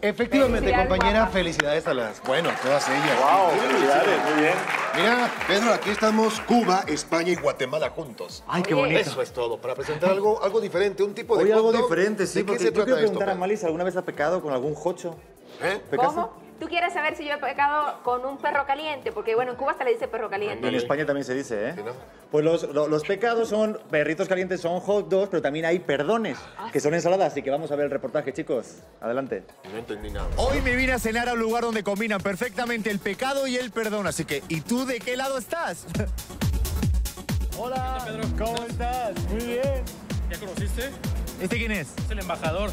Efectivamente, Felicidades, compañera, guapa. felicidades a las, bueno, todas ellas. Wow, felicidades, muy bien. Mira, Pedro, aquí estamos Cuba, España y Guatemala juntos. Ay, qué bonito. Eso es todo, para presentar algo, algo diferente, un tipo de Oye, algo diferente, sí, ¿De qué porque se yo trata quiero esto? preguntar a Pedro? Mali si alguna vez ha pecado con algún jocho. ¿Eh? ¿Pecas? ¿Cómo? ¿Tú quieres saber si yo he pecado con un perro caliente? Porque, bueno, en Cuba se le dice perro En caliente. España también se dice, ¿eh? Sí, ¿no? Pues los, lo- los pecados son, perritos calientes son hot dogs, pero también hay perdones, que son ensaladas. Así que vamos a ver el reportaje, chicos. Adelante. No entendí nada. Hoy me vine a cenar a un lugar donde combinan perfectamente el pecado y el perdón. Así que, ¿y tú de qué lado estás? Hola, ¿cómo estás? Muy bien. ¿Ya conociste? ¿Este quién es? Es el embajador.